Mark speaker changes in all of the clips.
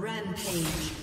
Speaker 1: Rampage.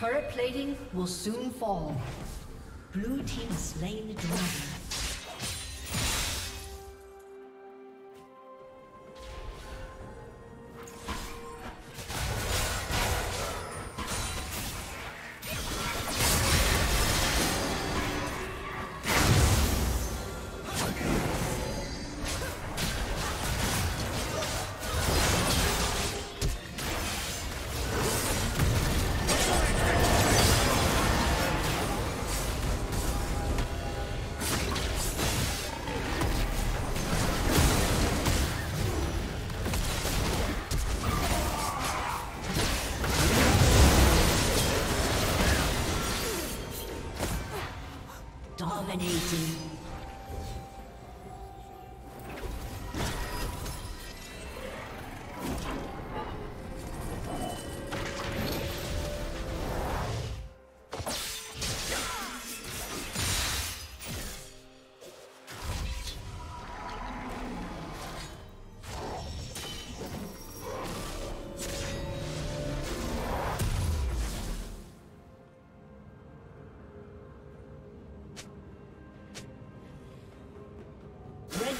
Speaker 1: Turret plating will soon fall. Blue team slain the dragon.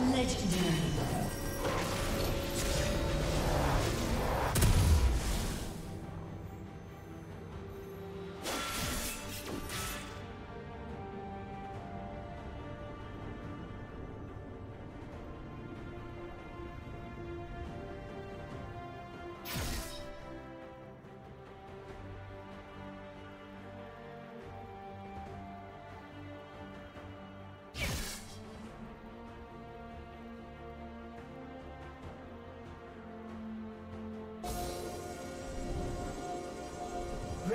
Speaker 1: Legendary.